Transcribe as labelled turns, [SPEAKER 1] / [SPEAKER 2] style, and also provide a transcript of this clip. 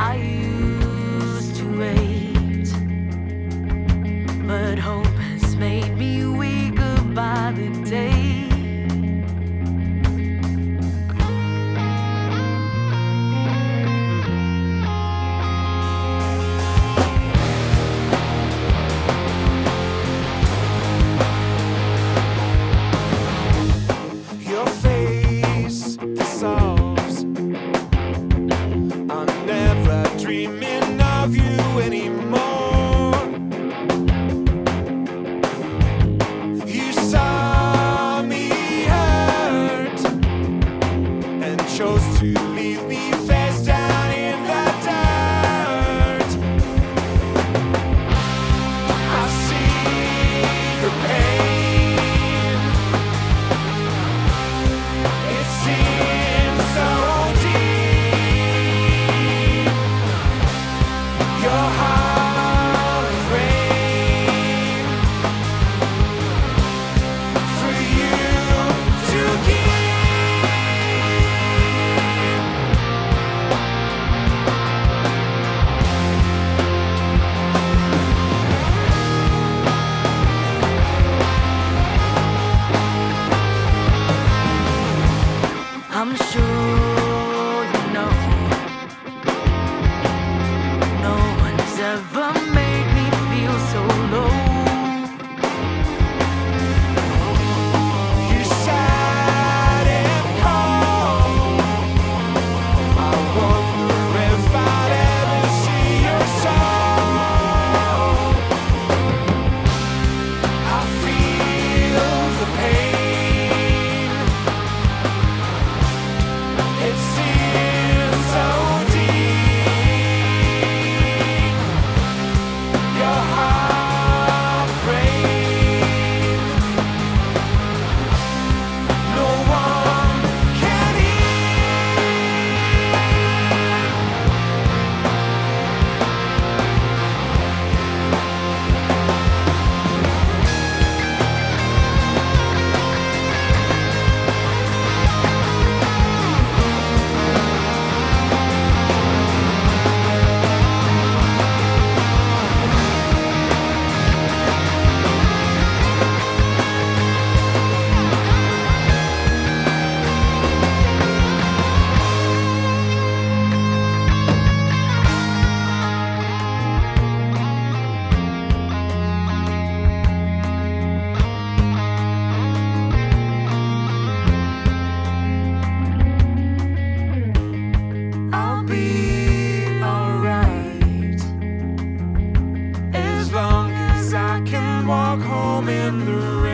[SPEAKER 1] Ay. know.
[SPEAKER 2] walk home in the rain.